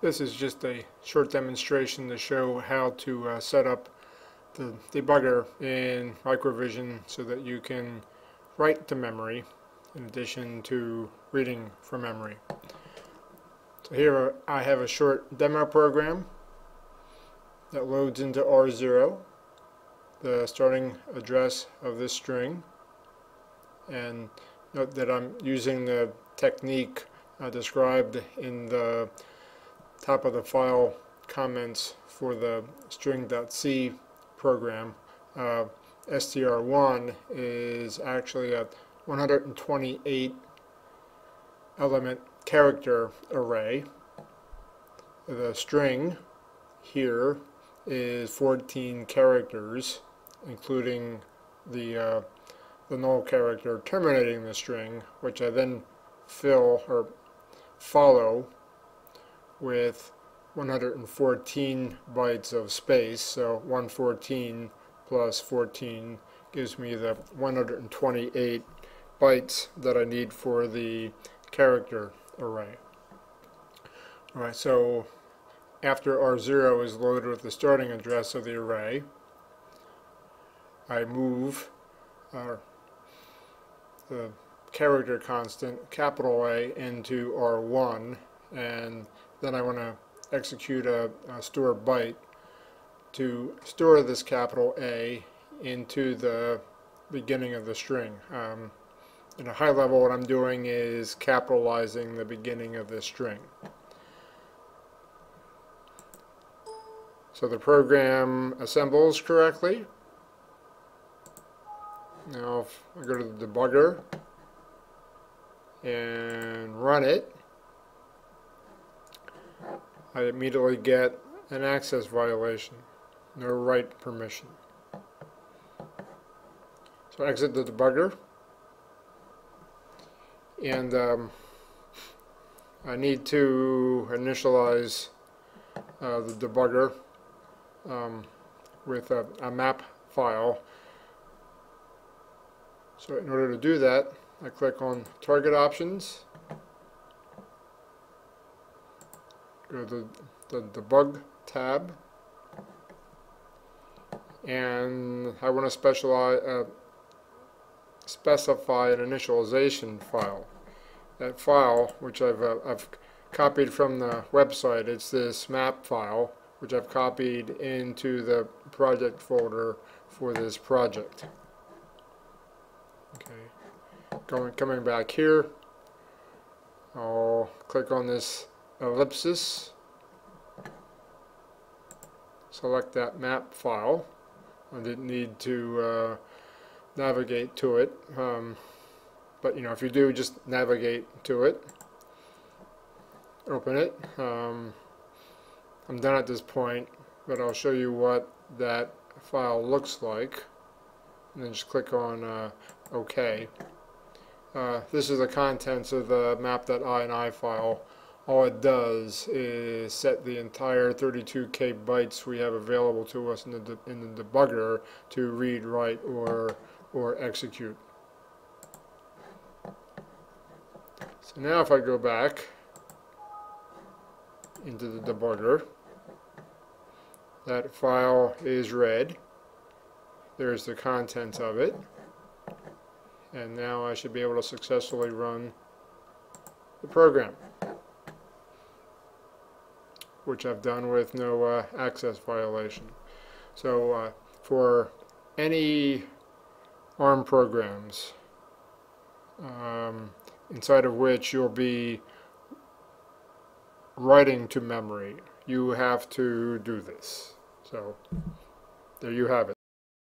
This is just a short demonstration to show how to uh, set up the debugger in uVision so that you can write to memory in addition to reading from memory. So here I have a short demo program that loads into R0 the starting address of this string and note that I'm using the technique uh, described in the top of the file comments for the string.c program. Uh, str1 is actually a 128 element character array. The string here is 14 characters, including the, uh, the null character terminating the string, which I then fill or follow with 114 bytes of space, so 114 plus 14 gives me the 128 bytes that I need for the character array. Alright, so after R0 is loaded with the starting address of the array, I move uh, the character constant, capital A, into R1, and then I want to execute a, a store byte to store this capital A into the beginning of the string. Um, in a high level, what I'm doing is capitalizing the beginning of the string. So the program assembles correctly. Now if I go to the debugger and run it, I immediately get an access violation, no write permission. So exit the debugger and um, I need to initialize uh, the debugger um, with a, a map file. So in order to do that, I click on Target Options, go to the Debug tab, and I want to specialize, uh, specify an initialization file. That file, which I've, uh, I've copied from the website, it's this map file, which I've copied into the project folder for this project. Okay, going coming back here, I'll click on this ellipsis, select that map file. I didn't need to uh, navigate to it, um, but you know if you do, just navigate to it, open it. Um, I'm done at this point, but I'll show you what that file looks like. And then just click on uh, OK. Uh, this is the contents of the map.ini file. All it does is set the entire 32k bytes we have available to us in the, in the debugger to read, write, or, or execute. So now if I go back into the debugger, that file is read. There's the contents of it. And now I should be able to successfully run the program, which I've done with no uh, access violation. So uh, for any ARM programs, um, inside of which you'll be writing to memory, you have to do this. So there you have it.